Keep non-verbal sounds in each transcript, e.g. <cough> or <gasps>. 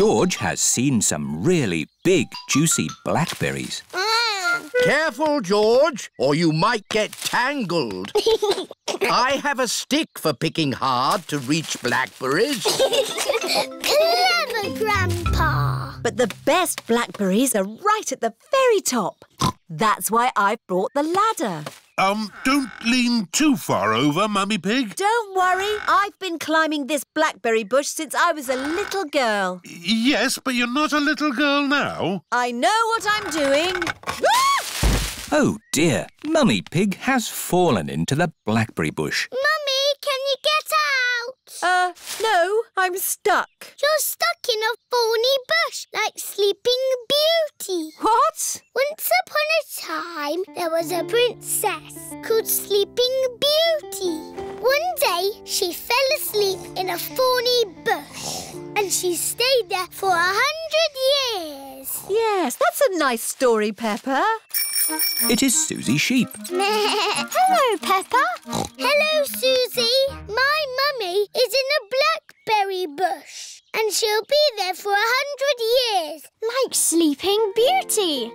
George has seen some really big, juicy blackberries. Mm. Careful, George, or you might get tangled. <laughs> I have a stick for picking hard to reach blackberries. Clever, Grandpa. But the best blackberries are right at the very top. That's why I've brought the ladder. Um, don't lean too far over, Mummy Pig. Don't worry, I've been climbing this blackberry bush since I was a little girl. Yes, but you're not a little girl now. I know what I'm doing. <gasps> Oh dear, Mummy Pig has fallen into the blackberry bush. Mummy, can you get out? Uh, no, I'm stuck. You're stuck in a thorny bush like Sleeping Beauty. What? Once upon a time, there was a princess called Sleeping Beauty. One day, she fell asleep in a thorny bush and she stayed there for a hundred years. Yes, that's a nice story, Peppa. It is Susie Sheep. <laughs> Hello, Peppa. Hello, Susie. My mummy is in a blackberry bush and she'll be there for a hundred years. Like Sleeping Beauty.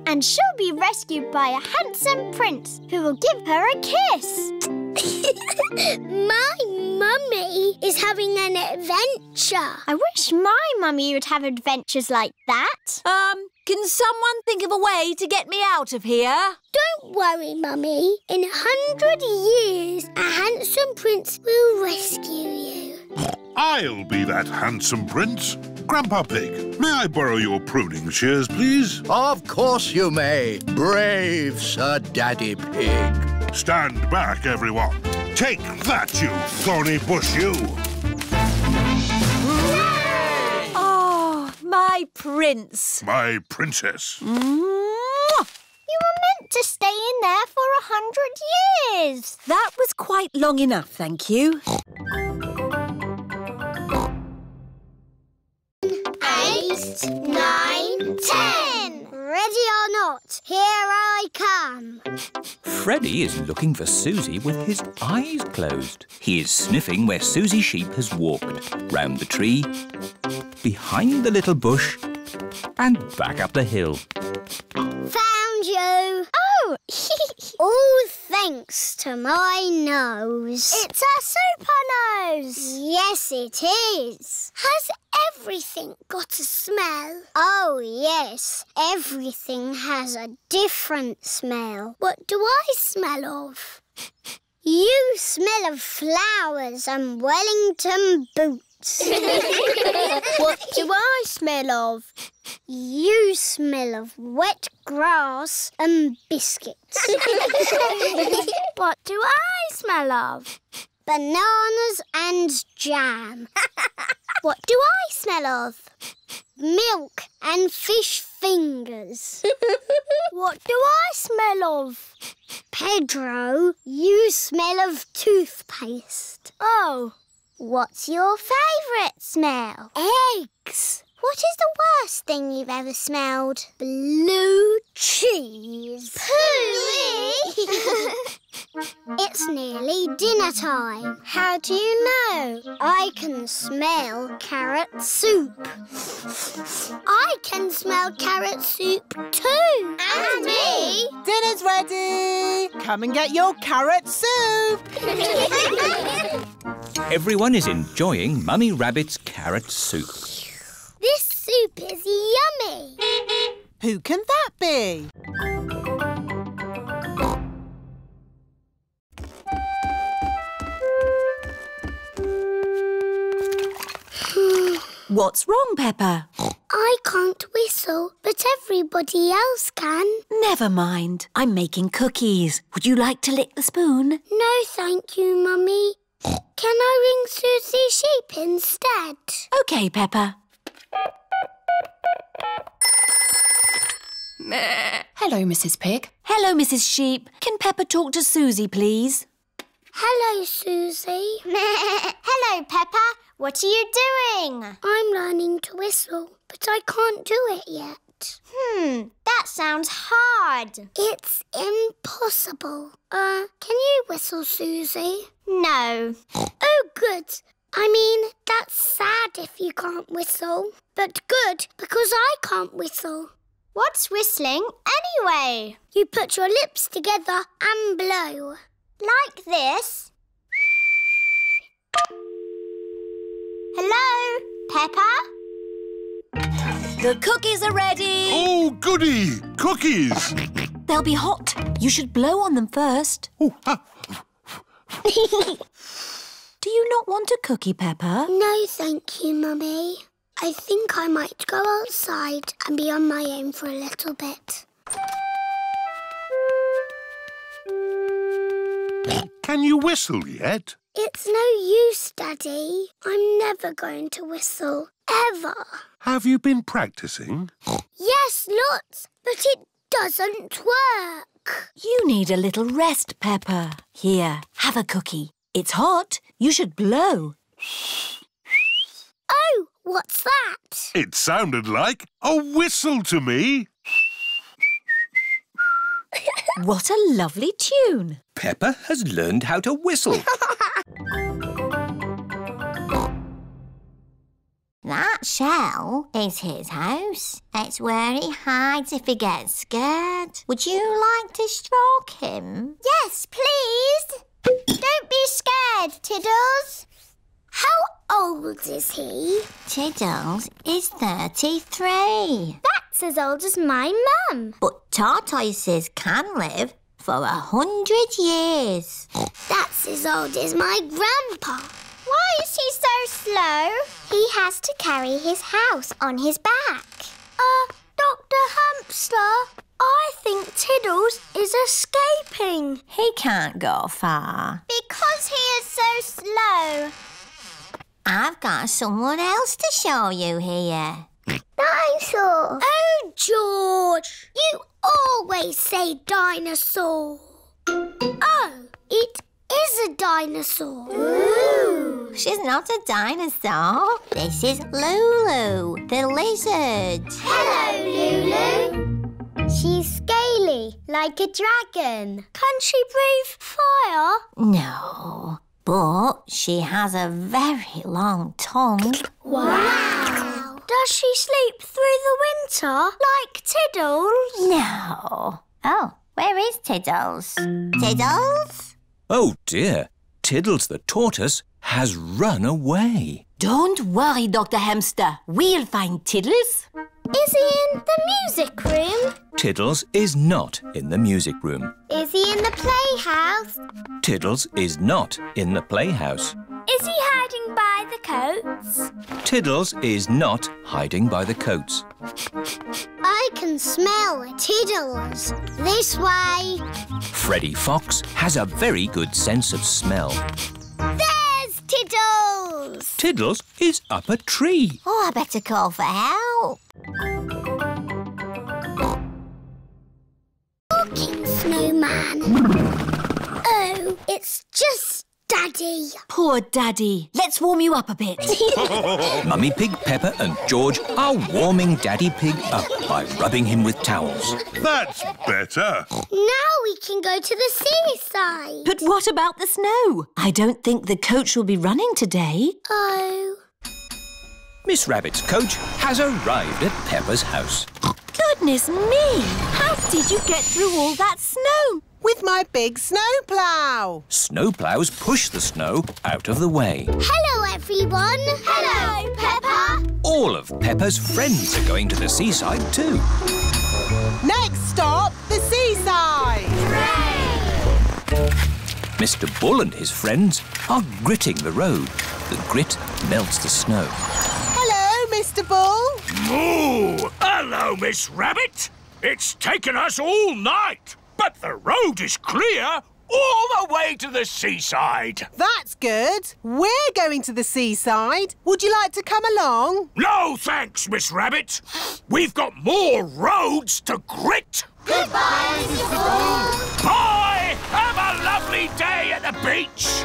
<laughs> and she'll be rescued by a handsome prince who will give her a kiss. <laughs> My mummy is having an adventure. I wish my mummy would have adventures like that. Um, can someone think of a way to get me out of here? Don't worry, Mummy. In a hundred years, a handsome prince will rescue you. I'll be that handsome prince. Grandpa Pig, may I borrow your pruning shears, please? Of course you may, brave Sir Daddy Pig. Stand back, everyone. Take that, you thorny bush, you! Oh, my prince. My princess. Mwah! You were meant to stay in there for a hundred years. That was quite long enough, thank you. Eight, nine, here I come. Freddy is looking for Susie with his eyes closed. He is sniffing where Susie Sheep has walked. Round the tree, behind the little bush, and back up the hill. Found you. Oh, <laughs> All thanks to my nose. it's a super nose. Yes, it is. Has everything got a smell? Oh, yes. Everything has a different smell. What do I smell of? <laughs> You smell of flowers and Wellington boots. <laughs> What do I smell of? You smell of wet grass and biscuits. <laughs> What do I smell of? Bananas and jam. <laughs> What do I smell of? Milk and fish fingers. What do I smell of? Pedro, you smell of toothpaste. Oh, What's your favourite smell? Eggs. What is the worst thing you've ever smelled? Blue cheese. Pooey! <laughs> it's nearly dinner time. How do you know? I can smell carrot soup. I can smell carrot soup too. And me. Dinner's ready! Come and get your carrot soup! <laughs> Everyone is enjoying Mummy Rabbit's carrot soup. This soup is yummy. Who can that be? What's wrong, Peppa? I can't whistle, but everybody else can. Never mind. I'm making cookies. Would you like to lick the spoon? No, thank you, Mummy. Can I ring Susie Sheep instead? OK, Peppa. Hello, Mrs. Pig. Hello, Mrs. Sheep. Can Peppa talk to Susie, please? Hello, Susie. <laughs> hello, Peppa. What are you doing? I'm learning to whistle, but I can't do it yet. Hmm, that sounds hard. It's impossible. Uh, can you whistle, Susie? No. Oh, good. I mean, that's sad if you can't whistle. But good, because I can't whistle. What's whistling anyway? You put your lips together and blow. Like this? Hello, Peppa? The cookies are ready. Oh, goody! Cookies! They'll be hot. You should blow on them first. Oh, ah, <laughs> Do you not want a cookie, Peppa? No, thank you, Mummy. I think I might go outside and be on my own for a little bit. can you whistle yet? It's no use, Daddy. I'm never going to whistle. Ever. Have you been practicing? Yes, lots, but it doesn't work. You need a little rest, Peppa. Here, have a cookie. It's hot. You should blow. Oh, what's that? It sounded like a whistle to me. What a lovely tune. Peppa has learned how to whistle. <laughs> That shell is his house. It's where he hides if he gets scared. Would you like to stroke him? Yes, please. Don't be scared, Tiddles. How old is he? Tiddles is 33. That's as old as my mum. But tortoises can live for a hundred years. That's as old as my grandpa. Why is he so slow? He has to carry his house on his back. Uh, Dr. Hamster, I think Tiddles is escaping. He can't go far. Because he is so slow. I've got someone else to show you here. Dinosaur. Oh, George, you always say dinosaur. Oh, it is a dinosaur. Ooh. She's not a dinosaur. This is Lulu, the lizard. Hello, Lulu. She's scaly, like a dragon. Can she breathe fire? No, but she has a very long tongue. Wow. Does she sleep through the winter like Tiddles? No. Oh, where is Tiddles? Tiddles? Oh dear, Tiddles the tortoise has run away. Don't worry, Dr. Hamster. We'll find Tiddles. Is he in the music room? Tiddles is not in the music room. Is he in the playhouse? Tiddles is not in the playhouse. Coats? Tiddles is not hiding by the coats. I can smell Tiddles. This way. Freddy Fox has a very good sense of smell. There's Tiddles. Tiddles is up a tree. Oh, I better call for help. Talking snowman. Oh, it's just Daddy. Poor Daddy. Let's warm you up a bit. <laughs> Mummy Pig, Peppa and George are warming Daddy Pig up by rubbing him with towels. That's better. Now we can go to the seaside. but what about the snow? I don't think the coach will be running today. Oh. Miss Rabbit's coach has arrived at Peppa's house. Goodness me! How did you get through all that snow? With my big snowplow. Snowplows push the snow out of the way. Hello, everyone. Hello, Peppa. All of Peppa's friends are going to the seaside too. Next stop, the seaside. Mr. Bull and his friends are gritting the road. The grit melts the snow. Hello, Mr. Bull. Moo! Hello, Miss Rabbit. It's taken us all night, but the road is clear all the way to the seaside. That's good. We're going to the seaside. Would you like to come along? No thanks, Miss Rabbit. We've got more roads to grit. Goodbye, Mr. Bull. Bye! Have a lovely day at the beach.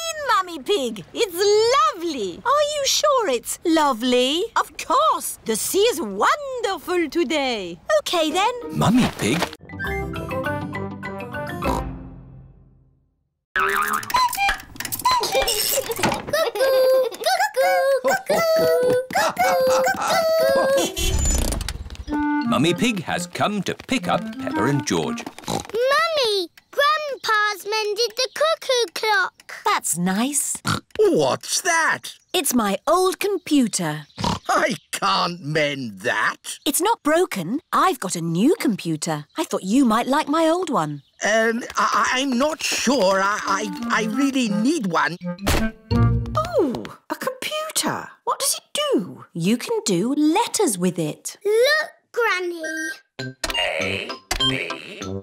Mummy Pig. It's lovely. Are you sure it's lovely? Of course. The sea is wonderful today. OK, then. Mummy Pig Mummy Pig has come to pick up Peppa and George. Mummy, Grandpa's mended the cuckoo clock. That's nice. What's that? It's my old computer. I can't mend that. It's not broken. I've got a new computer. I thought you might like my old one. Um, I- I'm not sure. I, I, I really need one. Oh, a computer. What does it do? You can do letters with it. Look, Granny. A, B,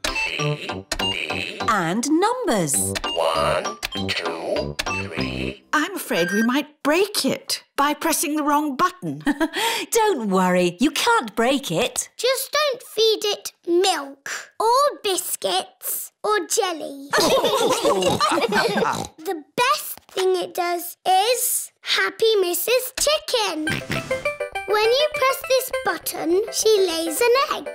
C, D. And numbers. One, two, three. I'm afraid we might break it by pressing the wrong button. <laughs> Don't worry, you can't break it. Just don't feed it milk or biscuits or jelly. <laughs> the best thing it does is Happy Mrs. Chicken. When you press this button, she lays an egg.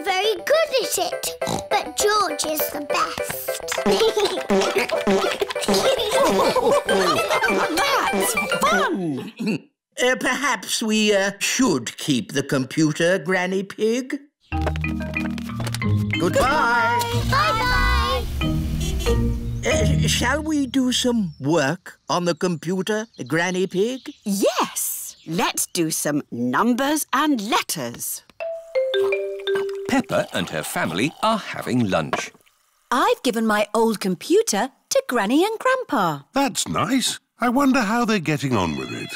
I am very good at it, but George is the best. <laughs> That's fun! Uh, perhaps we uh, should keep the computer, Granny Pig. Goodbye. Bye-bye. Uh, shall we do some work on the computer, Granny Pig? Yes. Let's do some numbers and letters. Peppa and her family are having lunch. I've given my old computer to Granny and Grandpa. That's nice. I wonder how they're getting on with it.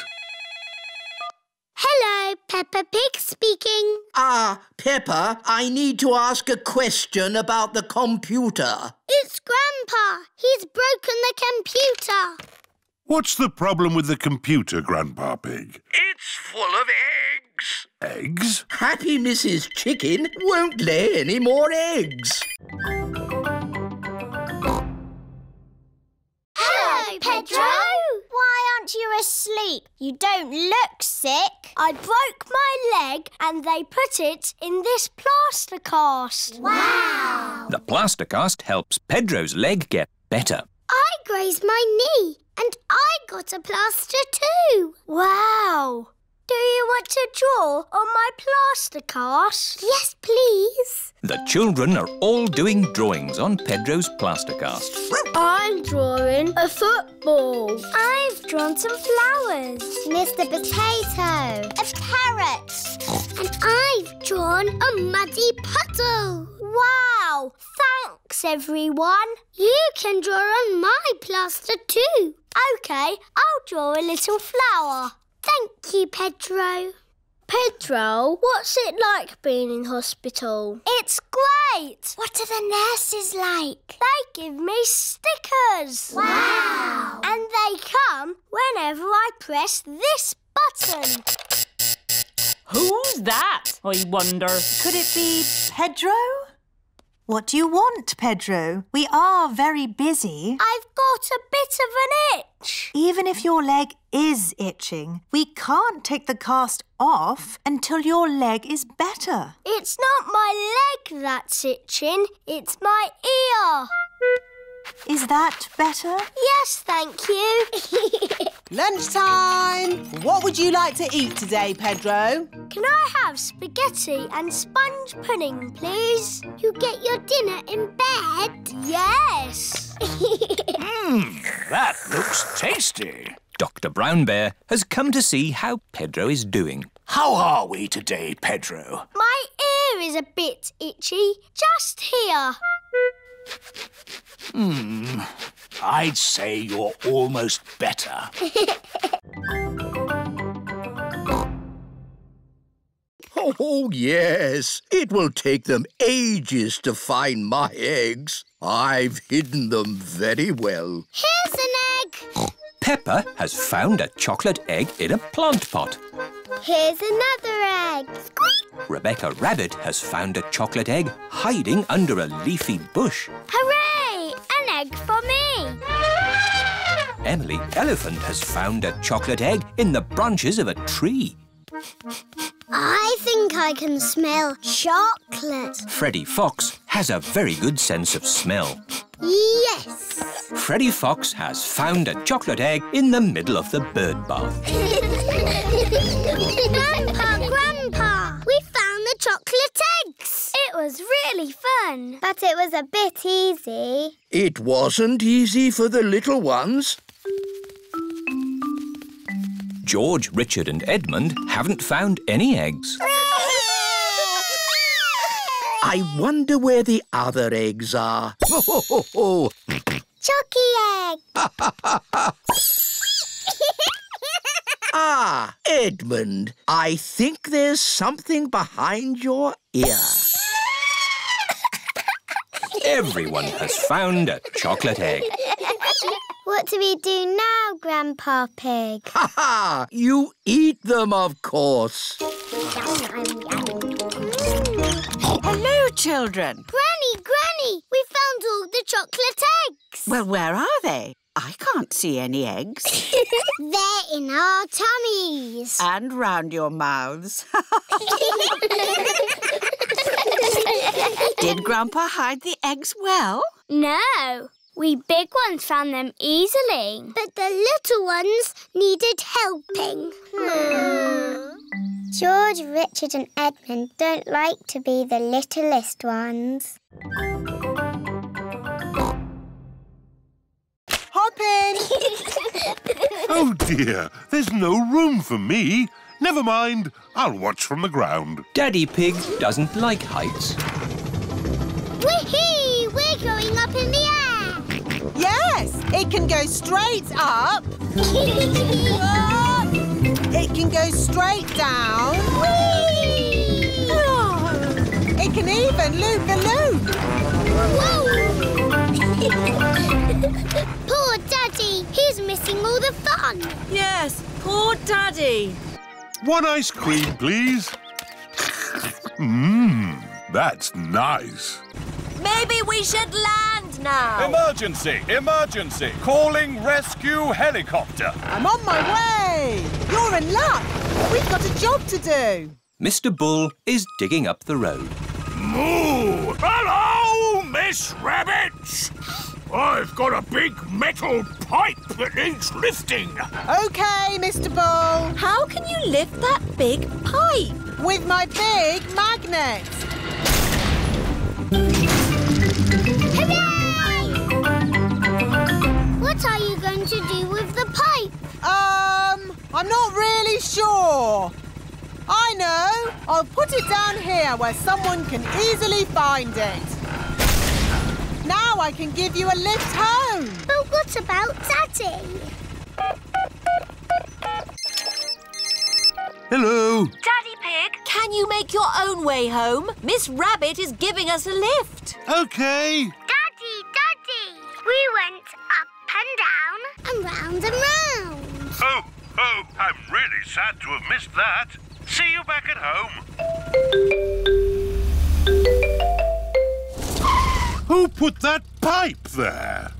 Hello, Peppa Pig speaking. Ah, Peppa, I need to ask a question about the computer. It's Grandpa. He's broken the computer. What's the problem with the computer, Grandpa Pig? It's full of eggs. Eggs? Happy Mrs. Chicken won't lay any more eggs. Hello, Pedro. Why aren't you asleep? You don't look sick. I broke my leg and they put it in this plaster cast. Wow. The plaster cast helps Pedro's leg get better. I grazed my knee and I got a plaster too. Wow. Do you want to draw on my plaster cast? Yes, please. The children are all doing drawings on Pedro's plaster cast. I'm drawing a football. I've drawn some flowers. Mr. Potato. A parrot. And I've drawn a muddy puddle. Wow! Thanks, everyone. You can draw on my plaster too. OK, I'll draw a little flower. Thank you, Pedro. Pedro, what's it like being in hospital? It's great! What are the nurses like? They give me stickers. Wow! And they come whenever I press this button. Who's that, I wonder? Could it be Pedro? What do you want, Pedro? We are very busy. I've got a bit of an itch. Even if your leg is itching, we can't take the cast off until your leg is better. It's not my leg that's itching, it's my ear. Is that better? Yes, thank you. <laughs> Lunchtime! What would you like to eat today, Pedro? Can I have spaghetti and sponge pudding, please? You get your dinner in bed? Yes. Mmm, <laughs> that looks tasty. Dr. Brown Bear has come to see how Pedro is doing. How are we today, Pedro? My ear is a bit itchy, just here. Hmm, I'd say you're almost better. <laughs> Oh, yes. It will take them ages to find my eggs. I've hidden them very well. Here's an egg. Peppa has found a chocolate egg in a plant pot. Here's another egg. Rebecca Rabbit has found a chocolate egg hiding under a leafy bush. Hooray! An egg for me. Emily Elephant has found a chocolate egg in the branches of a tree. I think I can smell chocolate. Freddy Fox has a very good sense of smell. Yes. Freddy Fox has found a chocolate egg in the middle of the bird bath. <laughs> was really fun. But it was a bit easy. It wasn't easy for the little ones. George, Richard and Edmund haven't found any eggs. <laughs> I wonder where the other eggs are. Oh, Chucky egg. <laughs> <laughs> ah, Edmund, I think there's something behind your ear. Everyone has found a chocolate egg. What do we do now, Grandpa Pig? Ha ha! You eat them, of course. Hello, children. Granny, Granny, we found all the chocolate eggs. Well, where are they? I can't see any eggs. <laughs> They're in our tummies. and round your mouths. <laughs> <laughs> Did Grandpa hide the eggs well? No, we big ones found them easily. But the little ones needed helping. Hmm. George, Richard and Edmund don't like to be the littlest ones. Hop in. <laughs> Oh dear, there's no room for me. Never mind, I'll watch from the ground. Daddy Pig doesn't like heights. Whee! We're going up in the air. Yes, it can go straight up. <laughs> It can go straight down. Ah, it can even loop the loop. Whoa! <laughs> Poor Daddy, he's missing all the fun. Yes, poor Daddy. One ice cream, please. Mmm, that's nice. Maybe we should land now. Emergency! Emergency! Calling rescue helicopter. I'm on my way. You're in luck. We've got a job to do. Mr. Bull is digging up the road. Moo! Hello, Miss Rabbit! I've got a big metal pipe that needs lifting. Okay, Mr. Bull. How can you lift that big pipe? With my big magnet. What are you going to do with the pipe? Um, I'm not really sure. I know. I'll put it down here where someone can easily find it. Now I can give you a lift home. But what about Daddy? Hello. Daddy Pig, can you make your own way home? Miss Rabbit is giving us a lift. Okay. Daddy, Daddy! We went up and down and round and round. Oh, oh, I'm really sad to have missed that. See you back at home. Who put that pipe there?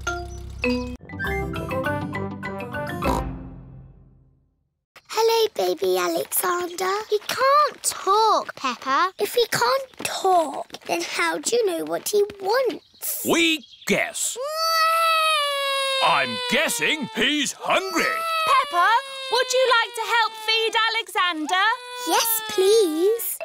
Hello, baby Alexander. He can't talk, Peppa. If he can't talk, then how do you know what he wants? We guess. I'm guessing he's hungry. Peppa, would you like to help feed Alexander? Yes, please.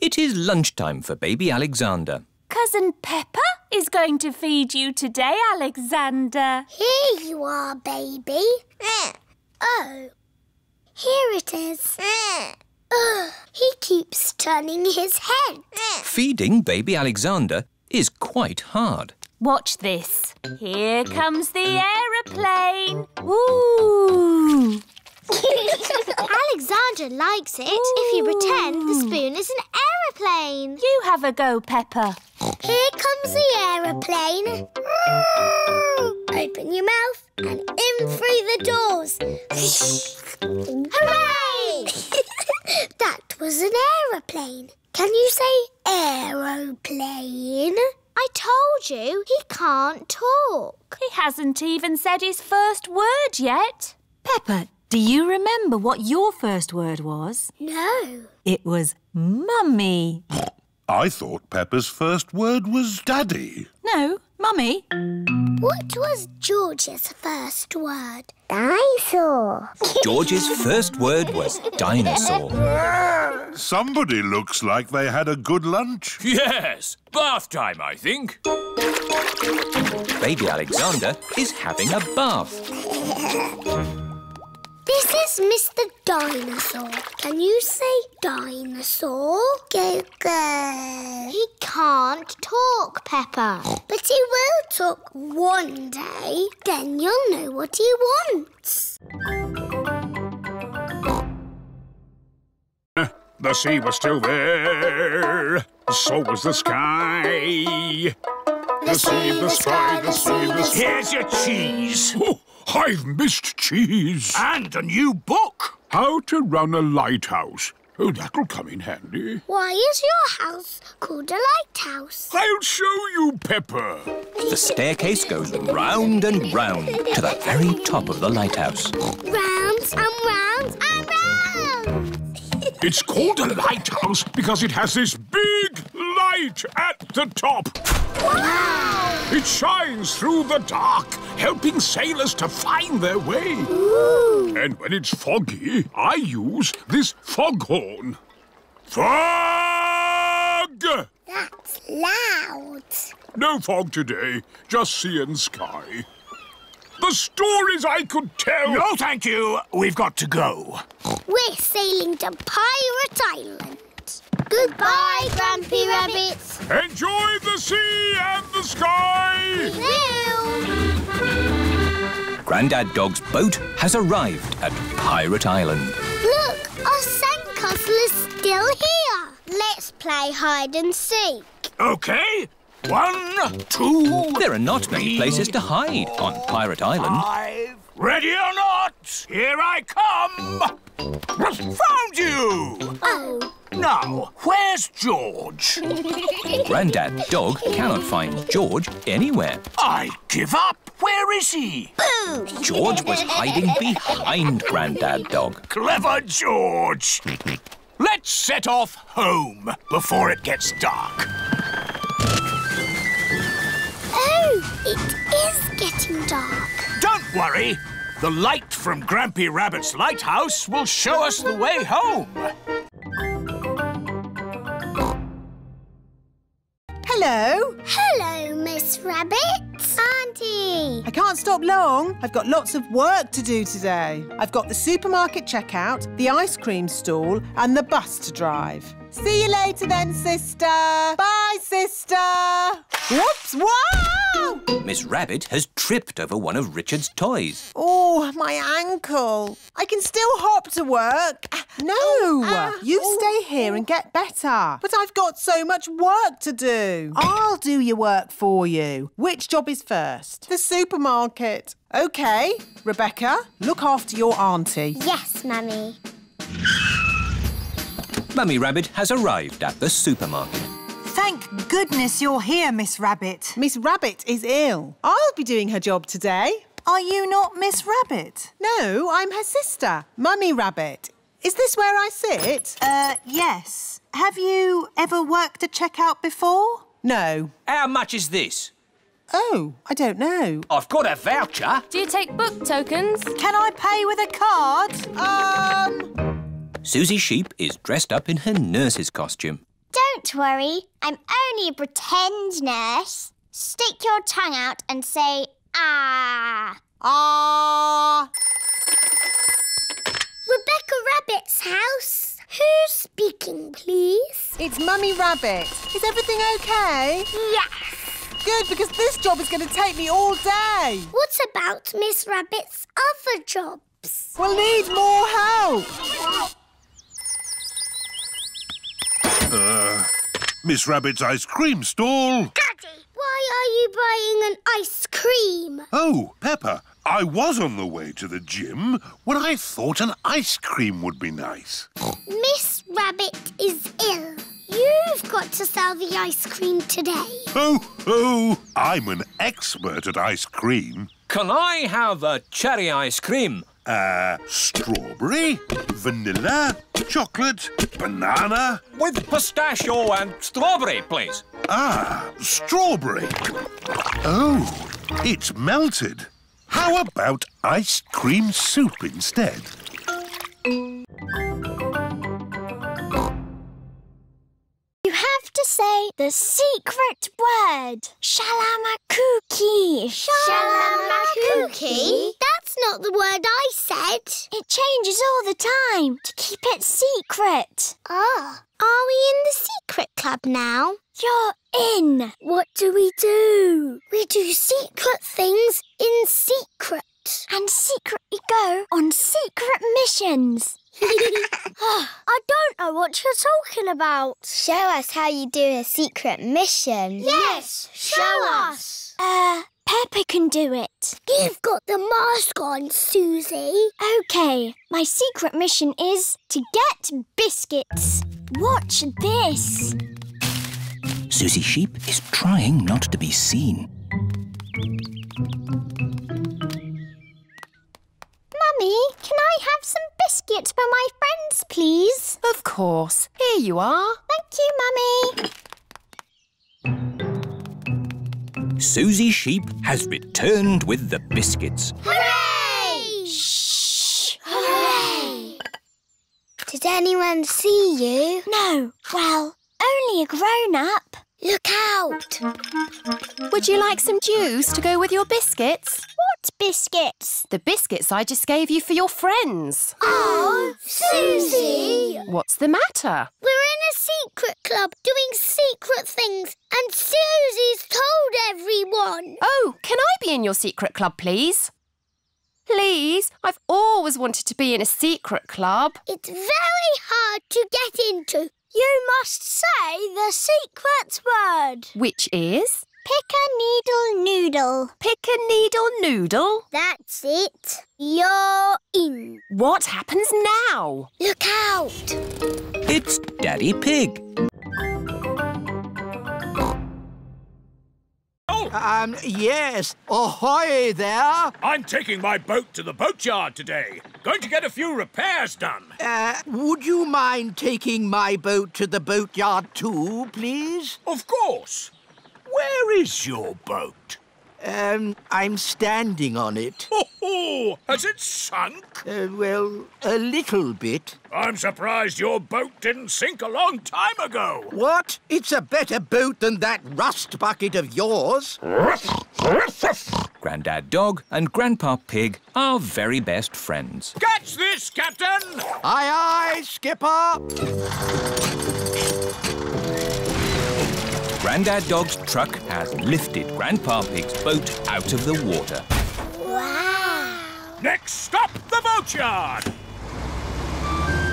It is lunchtime for baby Alexander. Cousin Peppa is going to feed you today, Alexander. Here you are, baby. <sniffs> Oh, here it is. Ugh, <sniffs> oh, he keeps turning his head. <sniffs> Feeding baby Alexander is quite hard. Watch this. Here comes the aeroplane. Woo! <laughs> Alexander likes it if you pretend the spoon is an aeroplane. You have a go, Peppa. Here comes the aeroplane. <gasps> Open your mouth and in through the doors. <laughs> Hooray! <laughs> that was an aeroplane. Can you say aeroplane? I told you he can't talk. He hasn't even said his first word yet. Peppa, do you remember what your first word was? No. It was mummy. I thought Peppa's first word was daddy. No, mummy. What was George's first word? <laughs> Dinosaur. George's first word was dinosaur. Somebody looks like they had a good lunch. Yes, bath time, I think. Baby Alexander is having a bath. This is Mr. Dinosaur. Can you say dinosaur? Go, go. He can't talk, Peppa. But he will talk one day. Then you'll know what he wants. The sea was still there, so was the sky. The sea, the sky, the sea, the sky. Here's your cheese. I've missed cheese. And a new book. How to run a lighthouse. Oh, that'll come in handy. Why is your house called a lighthouse? I'll show you, Peppa. The staircase goes round and round to the very top of the lighthouse. Round and round and round. <laughs> It's called a lighthouse because it has this big light at the top. Wow! It shines through the dark, helping sailors to find their way. Ooh. And when it's foggy, I use this foghorn. Fog! That's loud. No fog today, just sea and sky. The stories I could tell. No, thank you. We've got to go. We're sailing to Pirate Island. Goodbye, Grampy Rabbit. Enjoy the sea and the sky. Will. Grandad Dog's boat has arrived at Pirate Island. Look, our sandcastle is still here. Let's play hide and seek. Okay. One, two. There are not many places to hide on Pirate Island. Five. Ready or not, here I come. Found you. Oh. Now, where's George? Grandad Dog cannot find George anywhere. I give up. Where is he? Boo! George was hiding behind Grandad Dog. Clever George. Let's set off home before it gets dark. Oh, it is getting dark. Don't worry. The light from Grampy Rabbit's lighthouse will show us the way home. Hello. Hello, Miss Rabbit. Auntie. I can't stop long. I've got lots of work to do today. I've got the supermarket checkout, the ice cream stall, and the bus to drive. See you later then, sister. Bye, sister. Whoops! Wow! Miss Rabbit has tripped over one of Richard's toys. Oh, my ankle. I can still hop to work. No, oh, uh, you oh. stay here and get better. But I've got so much work to do. I'll do your work for you. Which job is first? The supermarket. OK, Rebecca, look after your auntie. Yes, Mummy. Mummy Rabbit has arrived at the supermarket. Thank goodness you're here, Miss Rabbit. Miss Rabbit is ill. I'll be doing her job today. Are you not Miss Rabbit? No, I'm her sister, Mummy Rabbit. Is this where I sit? Uh, yes. Have you ever worked a checkout before? No. How much is this? Oh, I don't know. I've got a voucher. Do you take book tokens? Can I pay with a card? Um... Susie Sheep is dressed up in her nurse's costume. Don't worry, I'm only a pretend nurse. Stick your tongue out and say, ah. Ah. Rebecca Rabbit's house. Who's speaking, please? It's Mummy Rabbit. Is everything okay? Yes. Good, because this job is going to take me all day. What about Miss Rabbit's other jobs? We'll need more help. Uh, Miss Rabbit's ice cream stall. Daddy, why are you buying an ice cream? Oh, Peppa, I was on the way to the gym when I thought an ice cream would be nice. Miss Rabbit is ill. You've got to sell the ice cream today. Oh, oh, I'm an expert at ice cream. Can I have a cherry ice cream? Uh, strawberry, vanilla, chocolate, banana. With pistachio and strawberry, please. Ah, strawberry. Oh, it's melted. How about ice cream soup instead? Have to say the secret word. Shalamakuki. Shalamakuki? That's not the word I said. It changes all the time to keep it secret. Ah, are we in the secret club now? You're in. What do we do? We do secret things in secret. And secretly go on secret missions. <laughs> I don't know what you're talking about. Show us how you do a secret mission. Yes, show us. Uh, Peppa can do it. You've got the mask on, Susie. Okay, my secret mission is to get biscuits. Watch this. Susie Sheep is trying not to be seen. Mummy, can I have some biscuits for my friends, please? Of course. Here you are. Thank you, Mummy. Susie Sheep has returned with the biscuits. Hooray! Shh! Hooray! Did anyone see you? No. Well, only a grown-up. Look out! Would you like some juice to go with your biscuits? What biscuits? The biscuits I just gave you for your friends. Oh, Susie! What's the matter? We're in a secret club doing secret things, and Susie's told everyone. Oh, can I be in your secret club, please? Please, I've always wanted to be in a secret club. It's very hard to get into. You must say the secret word. Which is? Pick a needle noodle. Pick a needle noodle? That's it. You're in. What happens now? Look out! It's Daddy Pig. Oh! Um, yes. Ahoy there. I'm taking my boat to the boatyard today. Going to get a few repairs done. Uh, would you mind taking my boat to the boatyard too, please? Of course. Where is your boat? Um, I'm standing on it. Oh, has it sunk? Uh, well, a little bit. I'm surprised your boat didn't sink a long time ago. What? It's a better boat than that rust bucket of yours. Grandad Dog and Grandpa Pig are very best friends. Catch this, Captain! Aye, aye, Skipper! Grandad Dog's truck has lifted Grandpa Pig's boat out of the water. Wow! Next stop, the boatyard!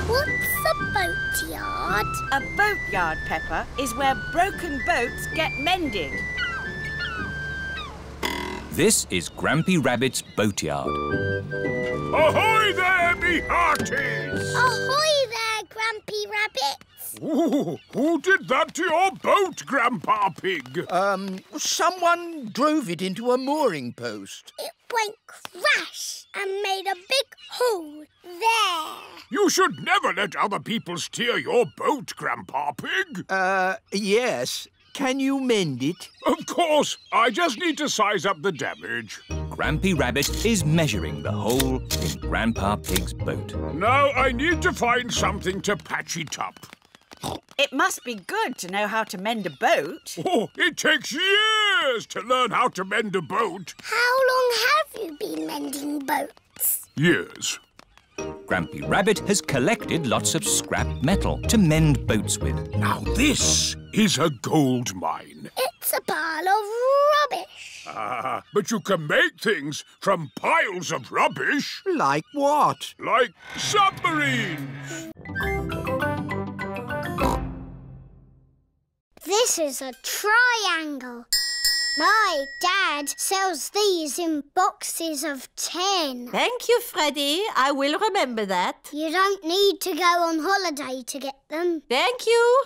What's a boatyard? A boatyard, Peppa, is where broken boats get mended. This is Grampy Rabbit's boatyard. Ahoy there, me hearties! Ahoy there, Grampy Rabbit! Ooh, who did that to your boat, Grandpa Pig? Um, someone drove it into a mooring post. It went crash and made a big hole there. You should never let other people steer your boat, Grandpa Pig. Uh, yes. Can you mend it? Of course. I just need to size up the damage. Grampy Rabbit is measuring the hole in Grandpa Pig's boat. Now I need to find something to patch it up. It must be good to know how to mend a boat. Oh, it takes years to learn how to mend a boat. How long have you been mending boats? Years. Grampy Rabbit has collected lots of scrap metal to mend boats with. Now this is a gold mine? It's a pile of rubbish. Ah, but you can make things from piles of rubbish. Like what? Like submarines. This is a triangle. My dad sells these in boxes of ten. Thank you, Freddy. I will remember that. You don't need to go on holiday to get them. Thank you.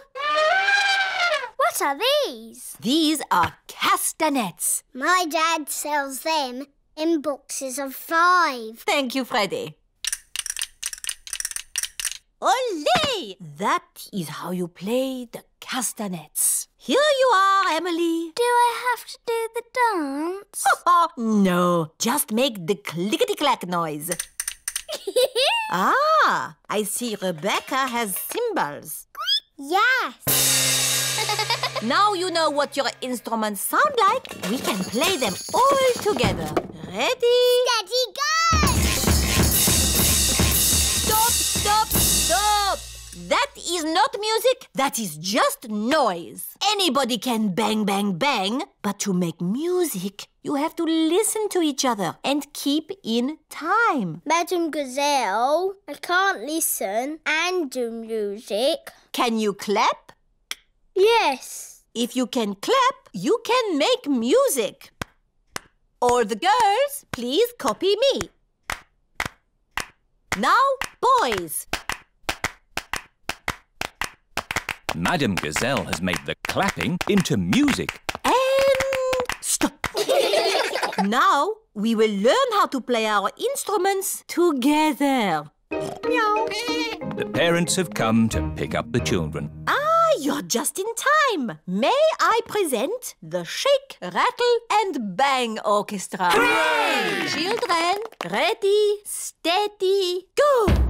What are these? These are castanets. My dad sells them in boxes of five. Thank you, Freddy. Olé! That is how you play the castanets. Here you are, Emily. Do I have to do the dance? <laughs> no, just make the clickety-clack noise. <laughs> ah, I see Rebecca has cymbals. Yes. <laughs> Now you know what your instruments sound like. We can play them all together. Ready? Steady, go! That is not music, that is just noise. Anybody can bang, bang, bang, but to make music, you have to listen to each other and keep in time. Madame Gazelle, I can't listen and do music. Can you clap? Yes. If you can clap, you can make music. All the girls, please copy me. Now, boys. Madame Gazelle has made the clapping into music. And stop. <laughs> now we will learn how to play our instruments together. Meow. The parents have come to pick up the children. Ah, you're just in time. May I present the Shake, Rattle and Bang Orchestra? Hooray! Children, ready, steady, go!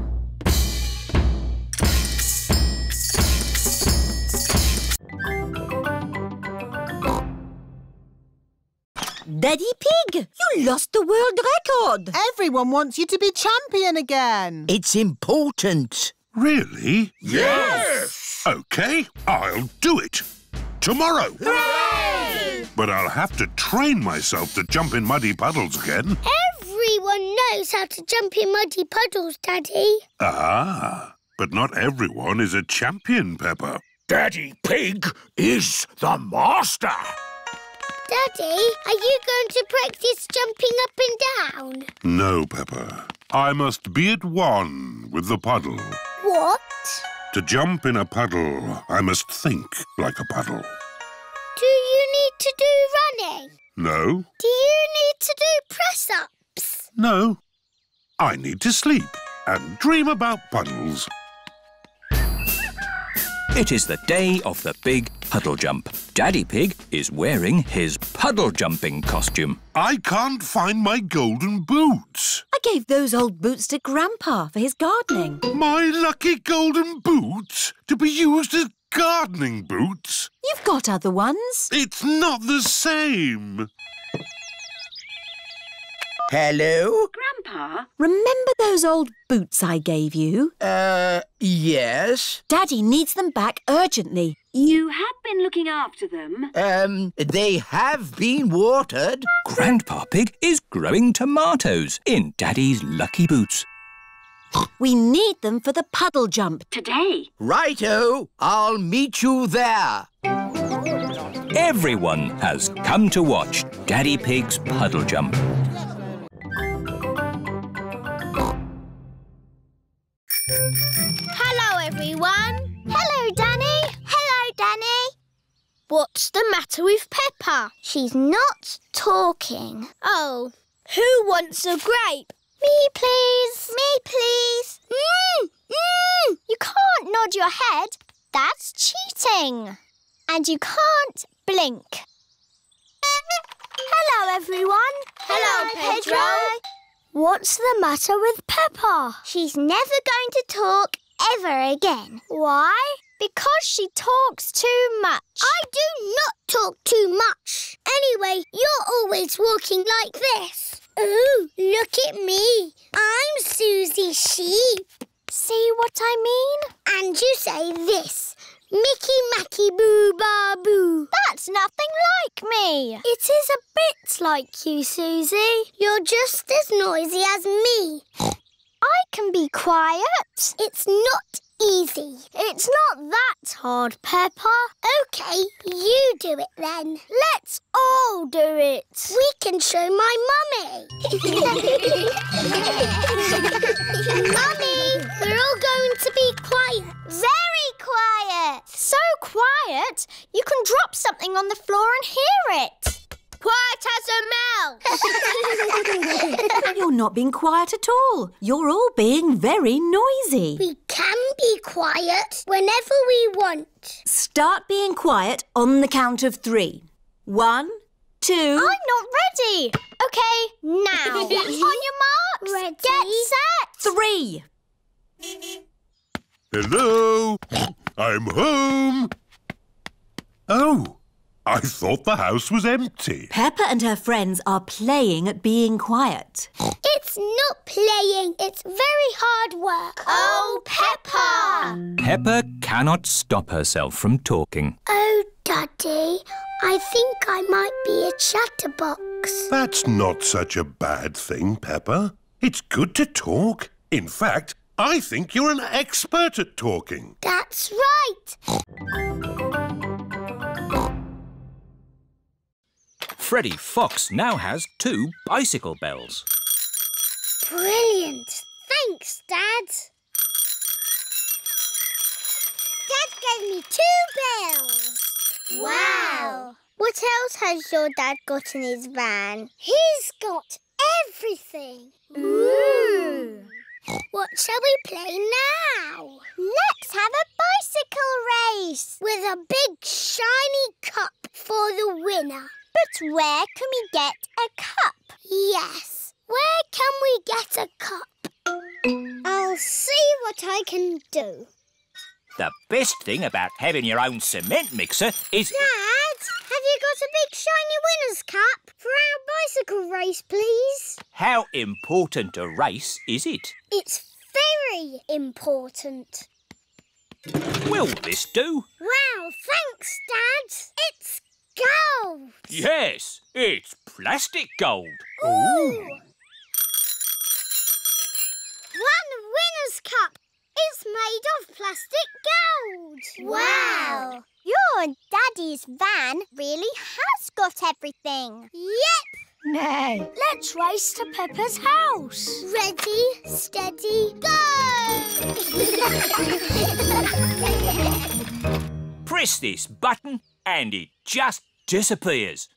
Daddy Pig, you lost the world record. Everyone wants you to be champion again. It's important. Really? Yes! OK, I'll do it. Tomorrow. Hooray! But I'll have to train myself to jump in muddy puddles again. Everyone knows how to jump in muddy puddles, Daddy. Ah, but not everyone is a champion, Peppa. Daddy Pig is the master. Daddy, are you going to practice jumping up and down? No, Peppa. I must be at one with the puddle. What? To jump in a puddle, I must think like a puddle. Do you need to do running? No, Do you need to do press-ups? no. I need to sleep and dream about puddles. It is the day of the big puddle jump. Daddy Pig is wearing his puddle jumping costume. I can't find my golden boots. I gave those old boots to Grandpa for his gardening. My lucky golden boots to be used as gardening boots. You've got other ones. It's not the same. Hello? Grandpa? Remember those old boots I gave you? Uh, yes. Daddy needs them back urgently. You have been looking after them. Um, they have been watered. Grandpa Pig is growing tomatoes in Daddy's lucky boots. We need them for the puddle jump. Today. Righto, I'll meet you there. Everyone has come to watch Daddy Pig's puddle jump. Hello, everyone. Danny. What's the matter with Peppa? She's not talking. Oh, who wants a grape? Me, please. Me, please. Mmm, mmm. You can't nod your head. That's cheating. And you can't blink. Hello, everyone. Hello, Pedro. What's the matter with Peppa? She's never going to talk ever again. Why? Because she talks too much. I do not talk too much. Anyway, you're always walking like this. Ooh, look at me. I'm Susie Sheep. See what I mean? And you say this. Mickey Macky Boo Ba Boo. That's nothing like me. It is a bit like you, Susie. You're just as noisy as me. I can be quiet. It's not easy. It's not that hard, Peppa. OK, you do it then. Let's all do it. We can show my mummy. <laughs> mummy, we're all going to be quiet. Very quiet. So quiet, you can drop something on the floor and hear it. Quiet as a mouse. <laughs> You're not being quiet at all. You're all being very noisy. We can be quiet whenever we want. Start being quiet on the count of three. One, two. I'm not ready. OK, now. <laughs> on your marks. Ready. Get set. Three. Hello? I'm home. Oh, I thought the house was empty. Peppa and her friends are playing at being quiet. It's not playing. It's very hard work. Oh, Peppa! Peppa cannot stop herself from talking. Oh, Daddy, I think I might be a chatterbox. That's not such a bad thing, Peppa. It's good to talk. In fact, I think you're an expert at talking. That's right. Freddy Fox now has two bicycle bells. Brilliant. Thanks, Dad. Dad gave me two bells. Wow. What else has your dad got in his van? He's got everything. Ooh. What shall we play now? Let's have a bicycle race. With a big shiny cup for the winner. But where can we get a cup? Yes. Where can we get a cup? I'll see what I can do. The best thing about having your own cement mixer is... Dad, have you got a big shiny winner's cap for our bicycle race, please? How important a race is it? It's very important. Will this do? Wow, thanks, Dad. It's gold. Yes, it's plastic gold. Ooh. One winner's cup is made of plastic gold. Wow. Your daddy's van really has got everything. Yep. No. Let's race to Peppa's house. Ready, steady, go! Press this button and it just disappears.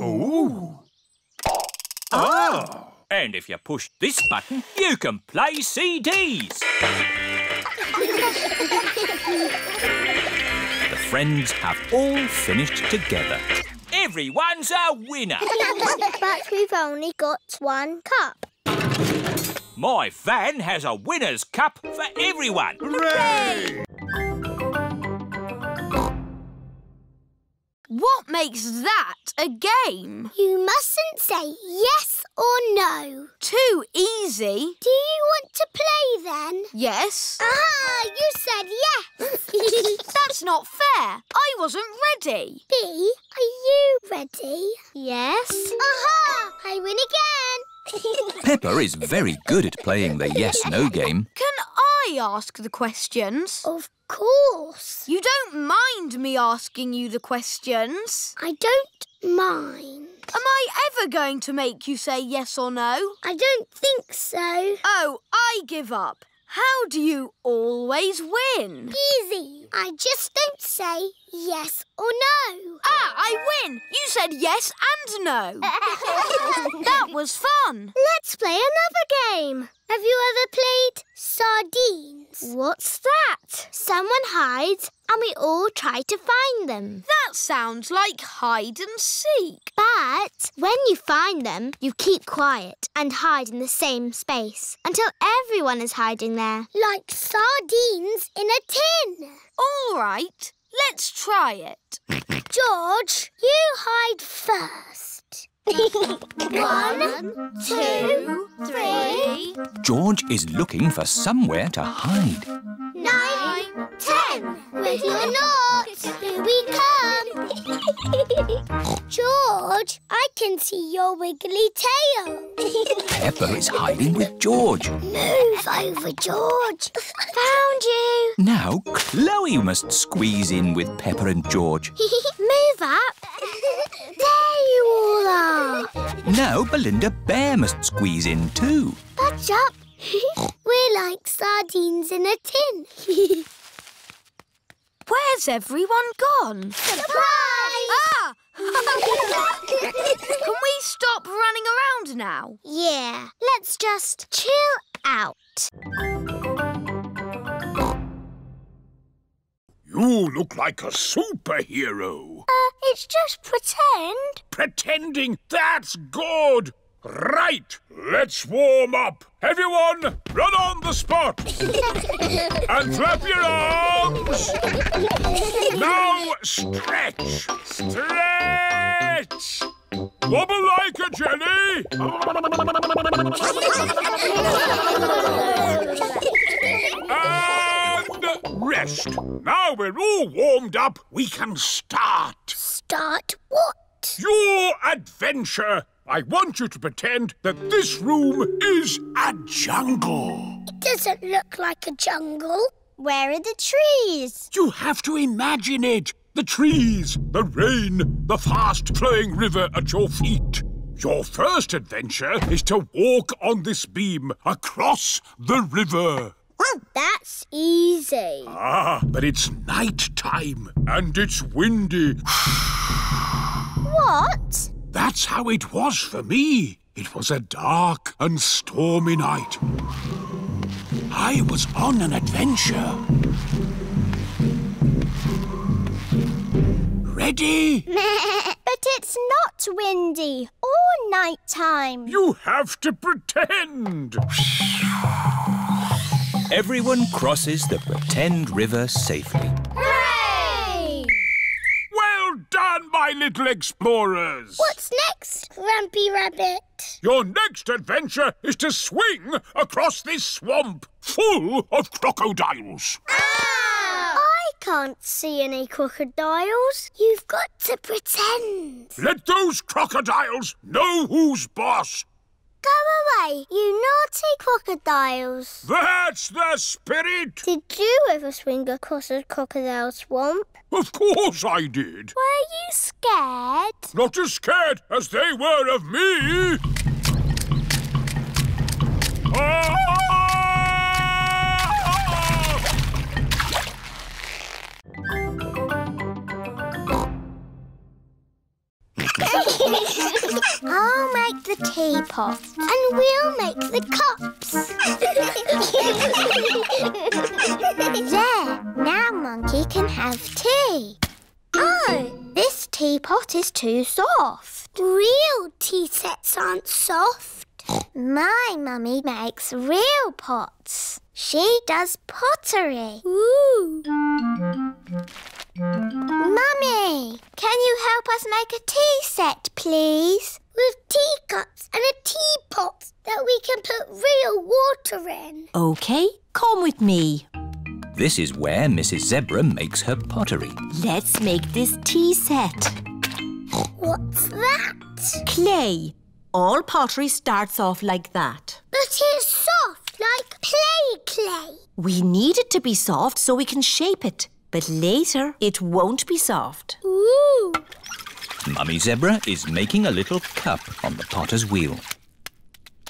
Ooh. Ah! And if you push this button, you can play CDs. the friends have all finished together. Everyone's a winner. but we've only got one cup. My van has a winner's cup for everyone. Hooray! What makes that a game? You mustn't say yes or no. Too easy. Do you want to play then? Yes. Ah, you said yes. <laughs> That's not fair. I wasn't ready. B, are you ready? Yes. Aha! I win again. Peppa is very good at playing the yes-no game. Can I ask the questions? Of course. You don't mind me asking you the questions? I don't mind. Am I ever going to make you say yes or no? I don't think so. Oh, I give up. How do you always win? Easy. I just don't say yes or no. Ah, I win. You said yes and no. <laughs> <laughs> that was fun. Let's play another game. Have you ever played sardines? What's that? Someone hides and we all try to find them. That sounds like hide and seek. But when you find them, you keep quiet and hide in the same space until everyone is hiding there. Like sardines in a tin. All right, let's try it. <laughs> George, you hide first. One, two, three. George is looking for somewhere to hide. Nine, ten. Ready or not, here we come. <laughs> George, I can see your wiggly tail. <laughs> Peppa is hiding with George. Move over, George. <laughs> Found you. Now Chloe must squeeze in with Peppa and George. Move up. there you all are. Now Belinda Bear must squeeze in too. Budge up. <laughs> We're like sardines in a tin. <laughs> Where's everyone gone? Surprise! Ah! <laughs> Can we stop running around now? Yeah, let's just chill out. You look like a superhero. Uh, it's just pretend. Pretending, that's good. Right, let's warm up. Everyone, run on the spot. <laughs> and flap your arms. now stretch. Stretch. Wobble like a jelly. and rest. Now we're all warmed up, we can start. Start what? Your adventure. I want you to pretend that this room is a jungle. It doesn't look like a jungle. Where are the trees? You have to imagine it. The trees, the rain, the fast flowing river at your feet. Your first adventure is to walk on this beam across the river. Oh, that's easy. Ah, but it's night time and it's windy. <sighs> What? That's how it was for me. It was a dark and stormy night. I was on an adventure. Ready? <laughs> but it's not windy or nighttime. You have to pretend. Everyone crosses the pretend river safely. Hooray! Done, my little explorers. What's next, Grampy Rabbit? Your next adventure is to swing across this swamp full of crocodiles. Ah! I can't see any crocodiles. You've got to pretend. Let those crocodiles know who's boss. Go away, you naughty crocodiles. That's the spirit. Did you ever swing across a crocodile swamp? Of course I did. Were you scared? Not as scared as they were of me. I'll the teapot and we'll make the cups. <laughs> there, now Monkey can have tea. Oh, this teapot is too soft. Real tea sets aren't soft. My mummy makes real pots. She does pottery. Ooh. Mummy, can you help us make a tea set, please? With teacups and a teapot that we can put real water in. OK, come with me. This is where Mrs. Zebra makes her pottery. Let's make this tea set. What's that? Clay. All pottery starts off like that. But it's soft, like play clay. We need it to be soft so we can shape it. But later, it won't be soft. Ooh. Mummy Zebra is making a little cup on the potter's wheel.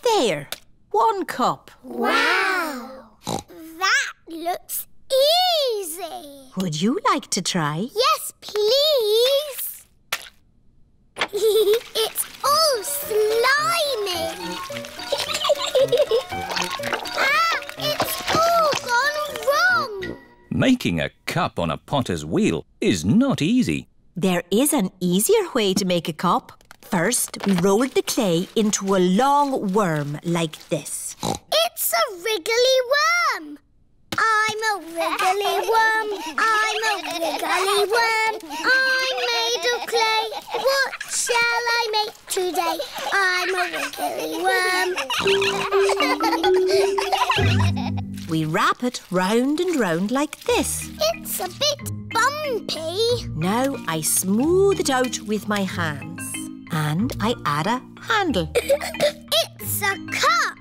There, one cup. Wow. That looks easy. Would you like to try? Yes, please. <laughs> it's all slimy. <laughs> ah, it's all gone wrong. Making a cup on a potter's wheel is not easy. There is an easier way to make a cup. First, we roll the clay into a long worm like this. It's a wriggly worm. I'm a wriggly <laughs> worm. I'm a wriggly worm. I'm made of clay. What shall I make today? I'm a wriggly worm. <laughs> We wrap it round and round like this. It's a bit bumpy. Now I smooth it out with my hands. And I add a handle. <laughs> it's a cup.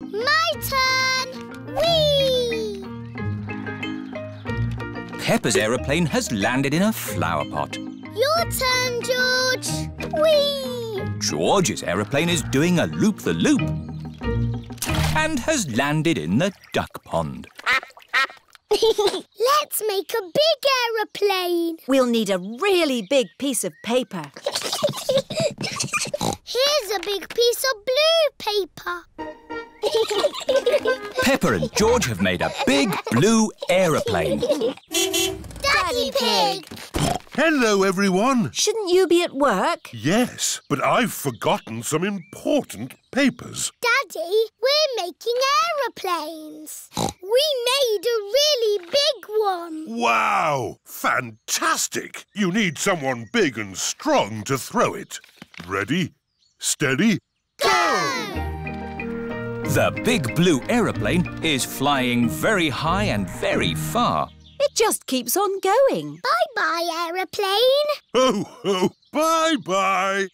My turn. Whee! Peppa's aeroplane has landed in a flower pot. Your turn, George. Whee! George's aeroplane is doing a loop-the-loop and has landed in the duck pond. <laughs> Let's make a big aeroplane. We'll need a really big piece of paper. <laughs> Here's a big piece of blue paper. Peppa and George have made a big blue aeroplane. Daddy Pig! Hello, everyone. Shouldn't you be at work? Yes, but I've forgotten some important papers. Daddy, we're making aeroplanes. We made a really big one. Wow! Fantastic! You need someone big and strong to throw it. Ready? Steady? The big blue aeroplane is flying very high and very far. It just keeps on going. Bye-bye, aeroplane. Oh, oh, bye-bye.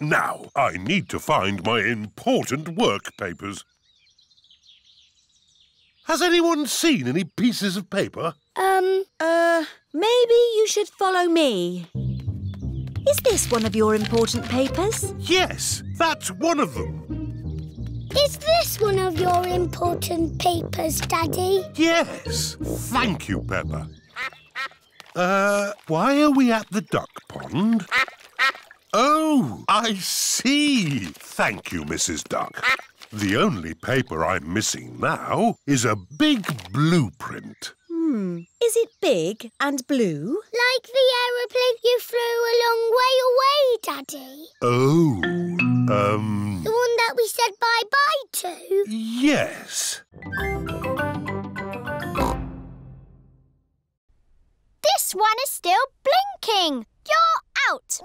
Now, I need to find my important work papers. Has anyone seen any pieces of paper? Um, uh, maybe you should follow me. Is this one of your important papers? Yes, that's one of them. Is this one of your important papers, Daddy? Yes. Thank you, Peppa. Uh, why are we at the duck pond? Oh, I see. Thank you, Mrs. Duck. The only paper I'm missing now is a big blueprint. Hmm. Is it big and blue? Like the aeroplane you flew a long way away, Daddy. Oh, um... The one that we said bye-bye to? Yes. This one is still blinking. You're out.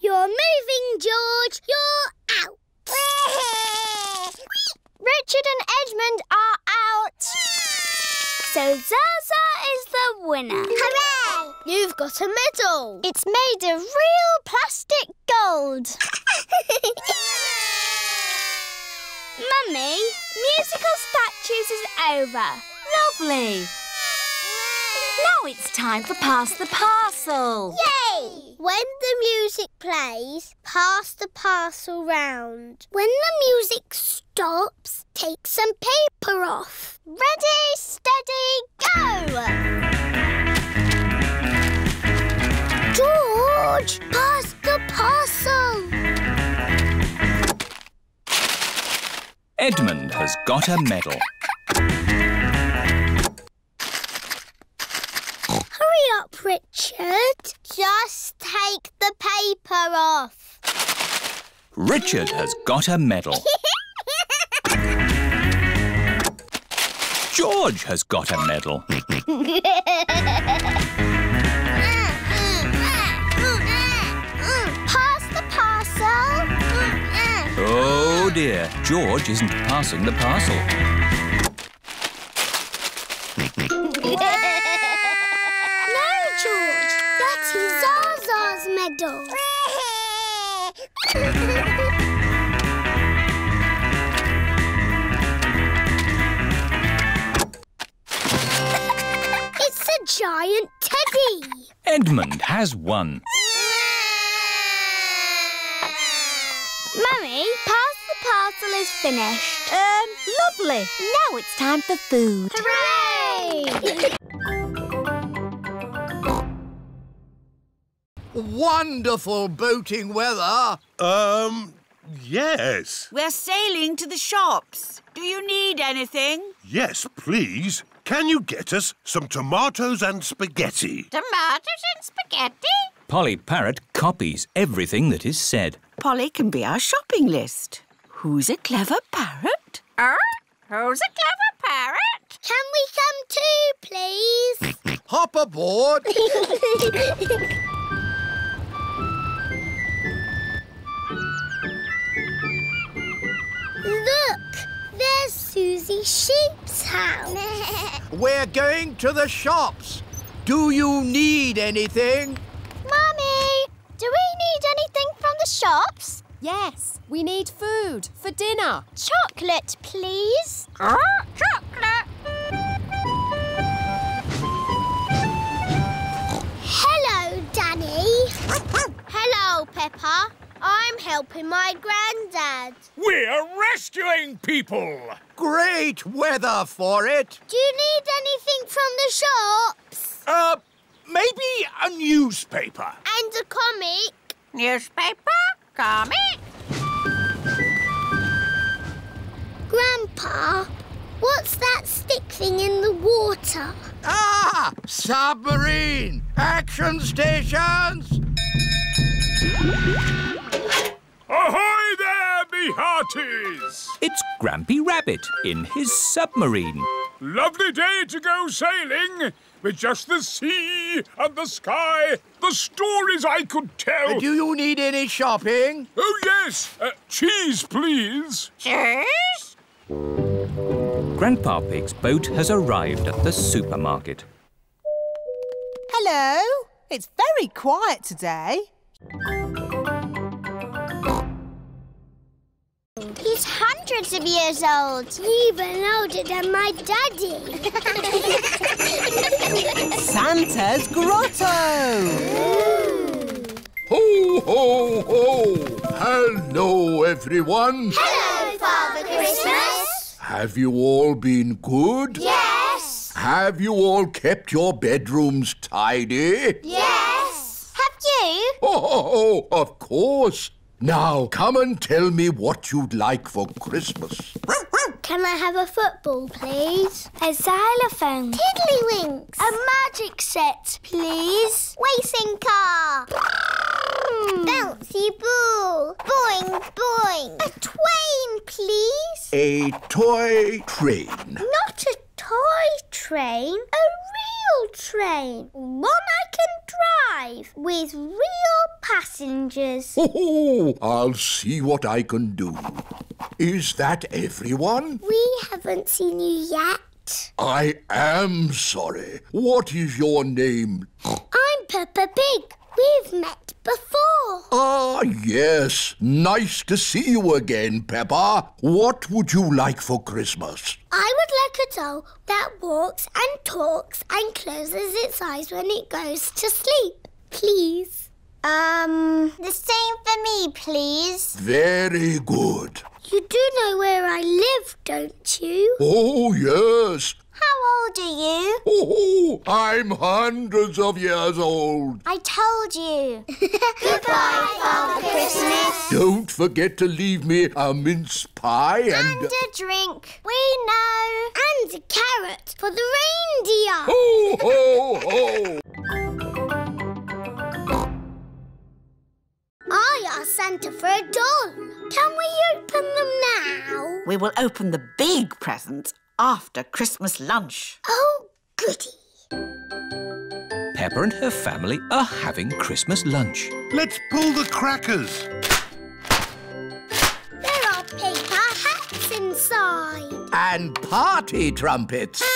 You're moving, George. You're out. <laughs> Richard and Edmund are out. So Zaza is the winner. Hooray! You've got a medal. It's made of real plastic gold. Mummy, musical statues is over. Lovely. Now it's time for Pass the Parcel. Yay! When the music plays, pass the parcel round. When the music stops, take some paper off. Ready, steady, go! George, pass the parcel. Edmund has got a medal. Hurry up, Richard. Just take the paper off. Richard has got a medal. <laughs> George has got a medal. <laughs> Oh dear, George isn't passing the parcel. <laughs> No, George. That is Zaza's medal. <laughs> it's a giant teddy. Edmund has won. Parcel is finished. Um, lovely. Now it's time for food. Hooray! Wonderful boating weather. Um, yes. We're sailing to the shops. Do you need anything? Yes, please. Can you get us some tomatoes and spaghetti? Tomatoes and spaghetti? Polly Parrot copies everything that is said. Polly can be our shopping list. Who's a clever parrot? Who's a clever parrot? Can we come too, please? <laughs> Hop aboard! <laughs> Look! There's Susie Sheep's house. <laughs> We're going to the shops. Do you need anything? Mummy, do we need anything from the shops? Yes, we need food for dinner. Chocolate, please. chocolate. Hello, Danny. Hello, Peppa. I'm helping my granddad. We're rescuing people! Great weather for it. Do you need anything from the shops? Uh, maybe a newspaper. And a comic? Newspaper? Comic? Grandpa, what's that stick thing in the water? Ah! Submarine! Action stations! Ahoy there, me hearties! It's Grampy Rabbit in his submarine. Lovely day to go sailing with just the sea and the sky, the stories I could tell. Do you need any shopping? Oh, yes. Uh, cheese, please. Cheese? Grandpa Pig's boat has arrived at the supermarket. Hello. It's very quiet today. Hundreds of years old. Even older than my daddy. <laughs> Santa's grotto. Ho, ho, ho! Hello, everyone. Hello, Father Christmas. Have you all been good? Yes. Have you all kept your bedrooms tidy? Yes. Have you? Oh, oh, oh, of course. Now, come and tell me what you'd like for Christmas. Can I have a football, please? A xylophone. Tiddlywinks. A magic set, please. Racing car. Hmm. Bouncy ball. Boing, boing. A twain, please. A toy train. Not a toy train, a real train. One I can drive with real passengers. Oh, I'll see what I can do. Is that everyone? We haven't seen you yet. I am sorry. What is your name? I'm Peppa Pig. We've met before. Ah, yes. Nice to see you again, Peppa. What would you like for Christmas? I would like a doll that walks and talks and closes its eyes when it goes to sleep. Please. Um, the same for me, please. Very good. You do know where I live, don't you? Oh, yes. How old are you? Oh, oh, I'm hundreds of years old. I told you. <laughs> Goodbye, Father Christmas. Don't forget to leave me a mince pie and... And a drink. We know. And a carrot for the reindeer. Ho, ho, ho! I asked Santa for a doll. Can we open them now? We will open the big presents after Christmas lunch. Oh, goody. Peppa and her family are having Christmas lunch. Let's pull the crackers. There are paper hats inside. And party trumpets. <laughs>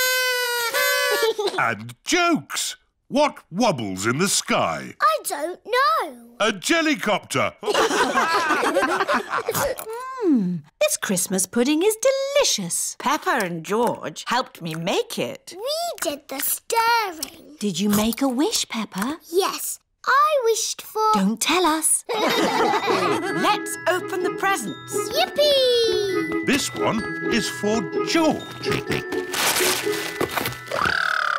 And jokes. What wobbles in the sky? I don't know. A jellycopter. <laughs> Mmm, this Christmas pudding is delicious. Peppa and George helped me make it. We did the stirring. Did you make a wish, Peppa? Yes, I wished for... Don't tell us. <laughs> Let's open the presents. Yippee! This one is for George.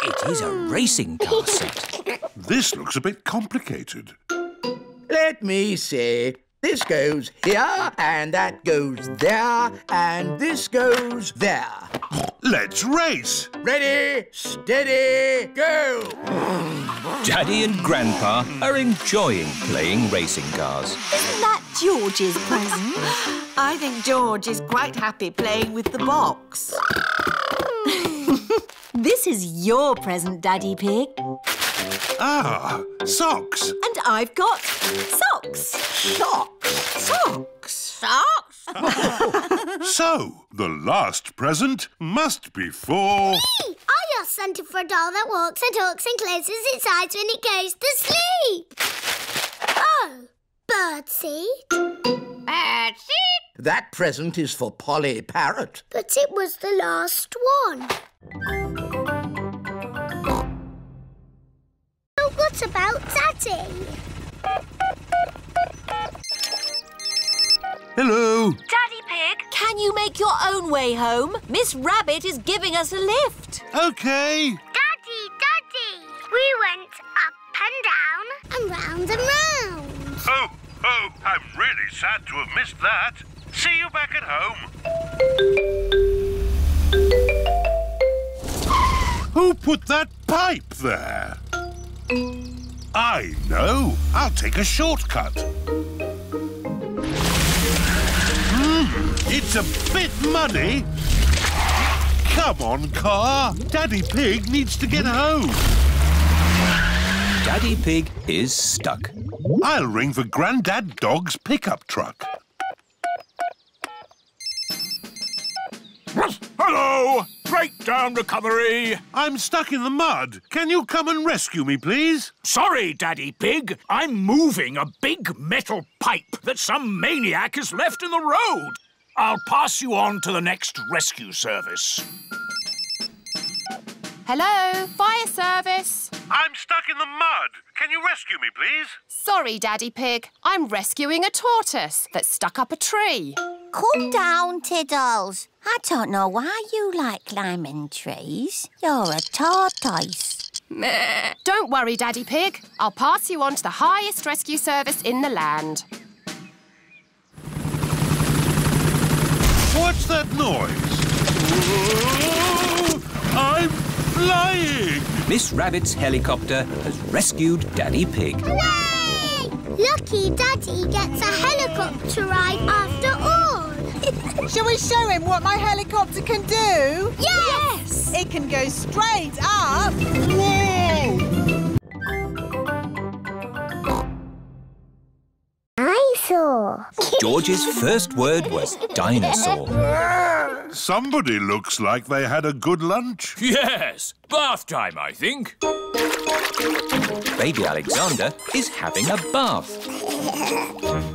It is a racing car set. This looks a bit complicated. Let me see. This goes here, and that goes there, and this goes there. Let's race. Ready, steady, go! Daddy and Grandpa are enjoying playing racing cars. Isn't that George's present? I think George is quite happy playing with the box. <laughs> This is your present, Daddy Pig. Ah, socks. And I've got socks. Socks. Socks. Socks. <laughs> So, the last present must be for... Me! I asked Santa for a doll that walks and talks and closes its eyes when it goes to sleep. Oh, birdseed. Birdseed? That present is for Polly Parrot. But it was the last one. What about Daddy? Hello. Daddy Pig, can you make your own way home? Miss Rabbit is giving us a lift. OK. Daddy, Daddy! We went up and down and round and round. Oh, oh, I'm really sad to have missed that. See you back at home. Who put that pipe there? I know. I'll take a shortcut. Hmm, it's a bit muddy. Come on, car. Daddy Pig needs to get home. Daddy Pig is stuck. I'll ring for Grandad Dog's pickup truck. Hello! Breakdown recovery! I'm stuck in the mud. Can you come and rescue me, please? Sorry, Daddy Pig. I'm moving a big metal pipe that some maniac has left in the road. I'll pass you on to the next rescue service. Hello, fire service. I'm stuck in the mud. Can you rescue me, please? Sorry, Daddy Pig. I'm rescuing a tortoise that's stuck up a tree. Calm down, Tiddles. I don't know why you like climbing trees. You're a tortoise. Don't worry, Daddy Pig. I'll pass you on to the highest rescue service in the land. What's that noise? Whoa! I'm flying! Miss Rabbit's helicopter has rescued Daddy Pig. Hooray! Lucky Daddy gets a helicopter ride after all. <laughs> Shall we show him what my helicopter can do? Yes! It can go straight up. Dinosaur. George's first word was dinosaur. Somebody looks like they had a good lunch. Yes, bath time, I think. Baby Alexander is having a bath.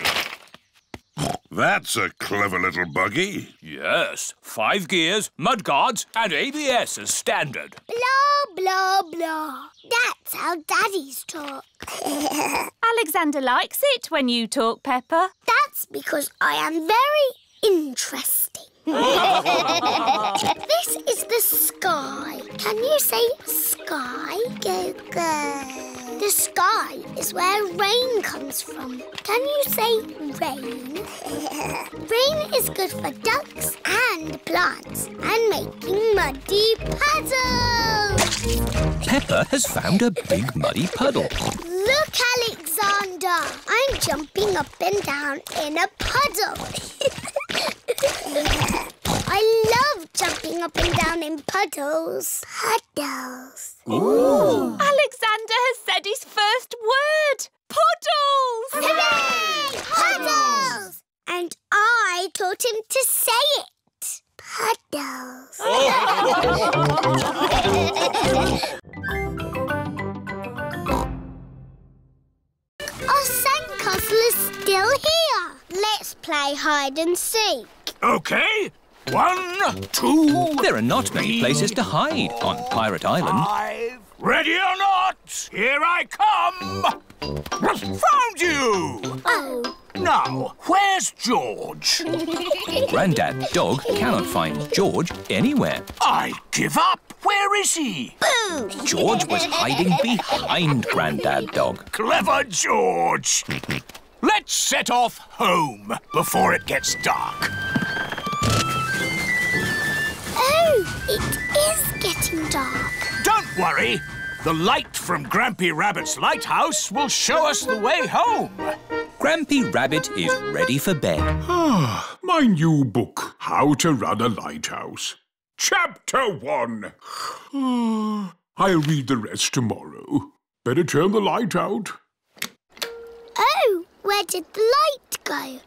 That's a clever little buggy. Yes, five gears, mud guards, and ABS as standard. Blah, blah, blah. That's how daddies talk. <laughs> Alexander likes it when you talk, Peppa. That's because I am very interesting. <laughs> this is the sky. Can you say sky? Go, go. The sky is where rain comes from. Can you say rain? <laughs> rain is good for ducks and plants and making muddy puddles. Peppa has found a big muddy puddle. Look, Alexander. I'm jumping up and down in a puddle. <laughs> I love jumping up and down in puddles. Puddles. Ooh. Alexander has said his first word. Puddles! Hooray! Puddles! And I taught him to say it. Puddles. <laughs> Our sandcastle is still here. Let's play hide and seek. Okay. One, two. There are not many places to hide on Pirate Island. Five. Ready or not, here I come. Found you. Oh. Now, where's George? Grandad Dog cannot find George anywhere. I give up. Where is he? Boo! George was hiding behind Grandad Dog. Clever George. Let's set off home before it gets dark. It is getting dark. Don't worry. The light from Grampy Rabbit's lighthouse will show us the way home. Grampy Rabbit is ready for bed. Ah, my new book, How to Run a Lighthouse. Chapter 1. I'll read the rest tomorrow. Better turn the light out. Oh, where did the light go?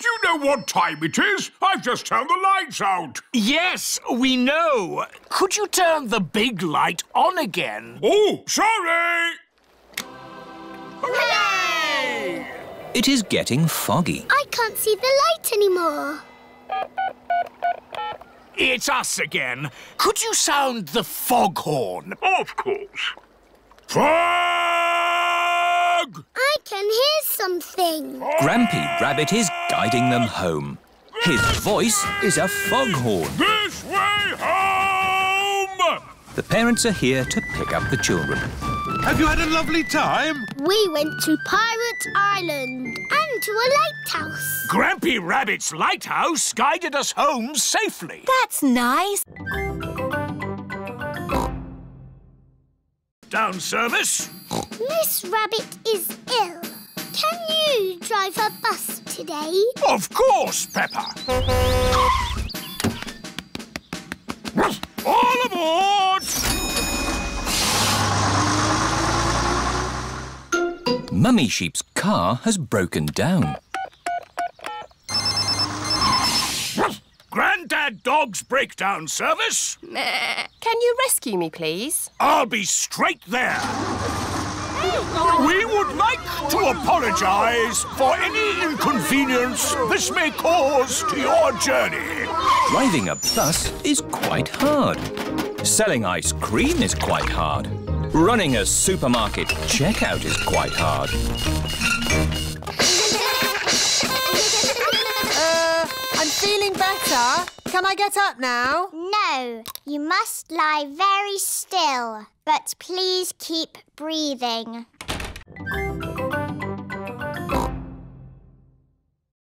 Do you know what time it is? I've just turned the lights out. Yes, we know. Could you turn the big light on again? Oh, sorry! Hooray! It is getting foggy. I can't see the light anymore. It's us again. Could you sound the foghorn? Of course. Fog! I can hear something. Grampy Rabbit is guiding them home. His voice is a foghorn. This way home! The parents are here to pick up the children. Have you had a lovely time? We went to Pirate Island and to a lighthouse. Grampy Rabbit's lighthouse guided us home safely. That's nice. Down service. Miss Rabbit is ill. Can you drive a bus today? Of course, Peppa. All aboard! Mummy Sheep's car has broken down. Grandad Dog's breakdown service. Uh, can you rescue me, please? I'll be straight there. We would like to apologise for any inconvenience this may cause to your journey. Driving a bus is quite hard. Selling ice cream is quite hard. Running a supermarket checkout is quite hard. I'm feeling better. Can I get up now? No, you must lie very still, but please keep breathing.